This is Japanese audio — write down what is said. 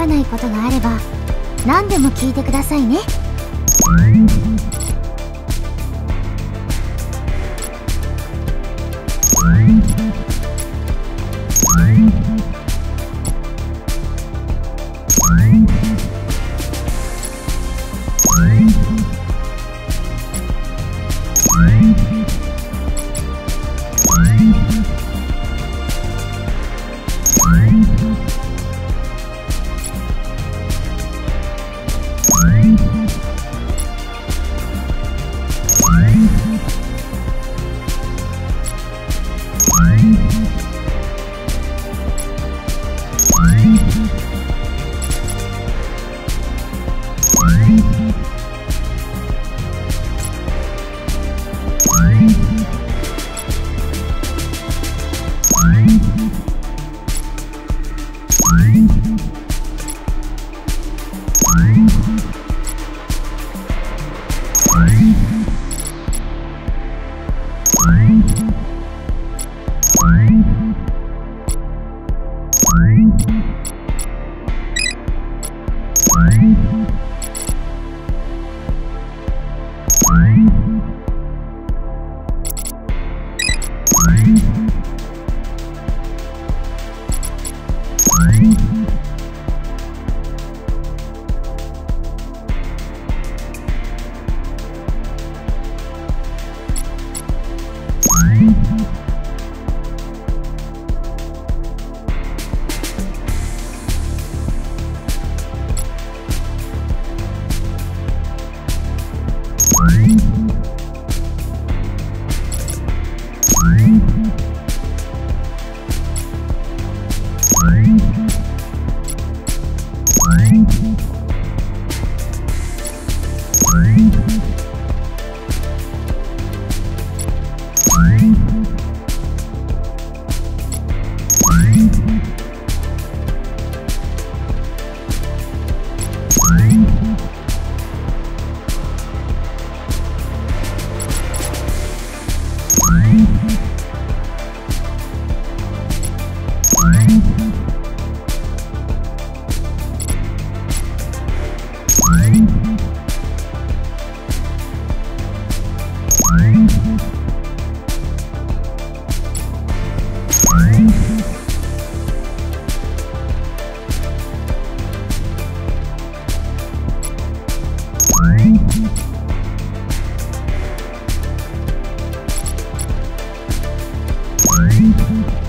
からないことがあれば何でも聞いてくださいね。Thank you. Música